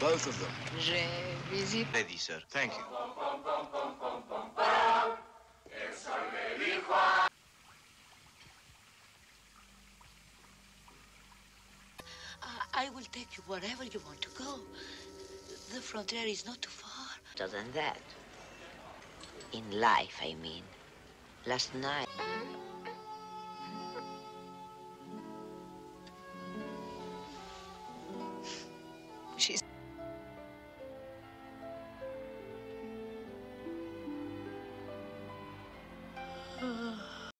Both of them. Je visite. Ready, sir. Thank you. Uh, I will take you wherever you want to go. The frontier is not too far. Other than that. In life, I mean. Last night.